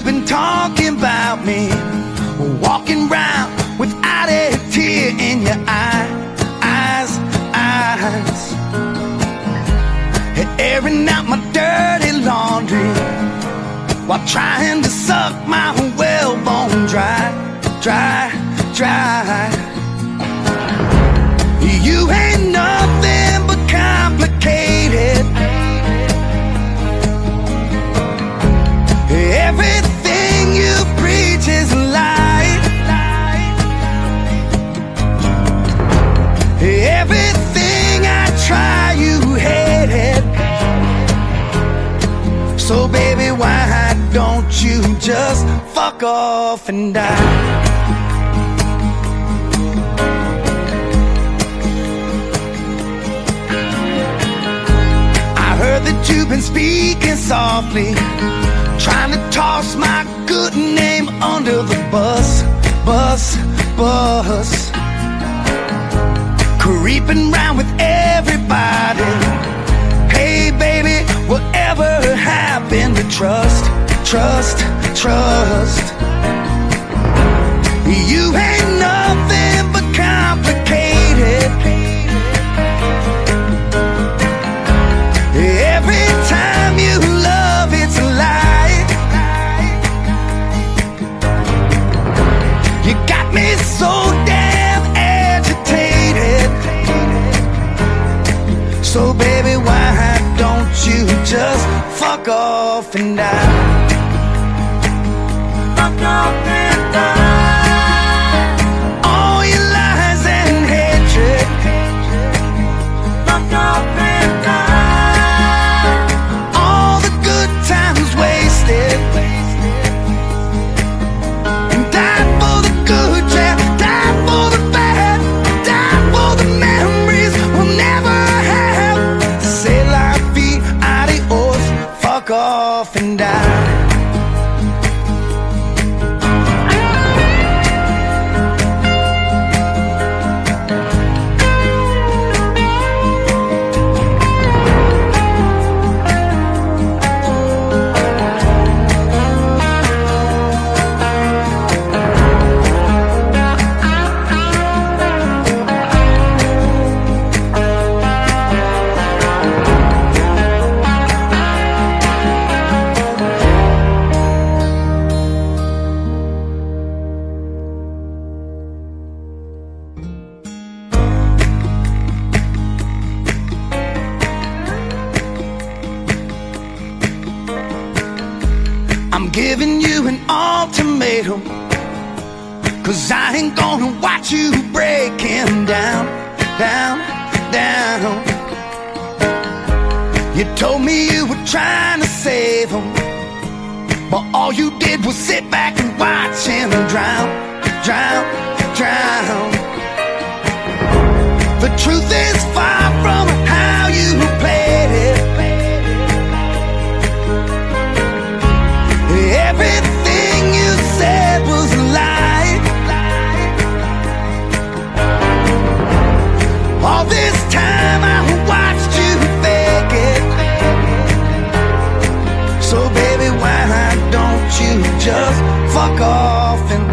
you've been talking about me, walking round without a tear in your eye, eyes, eyes, airing out my dirty laundry while trying to suck my whalebone dry, dry, dry. You ain't you just fuck off and die? I heard that you've been speaking softly, trying to toss my good name under the bus, bus, bus. Creeping round with everybody. Hey, baby, whatever happened to trust, trust, trust? You ain't nothing but complicated. Every time you love, it's a lie. You got me so damn agitated. So, baby, why don't you just fuck off and die? Off I'm giving you an ultimatum. Cause I ain't gonna watch you breaking down, down, down. You told me you were trying to save him. But all you did was sit back you just fuck off and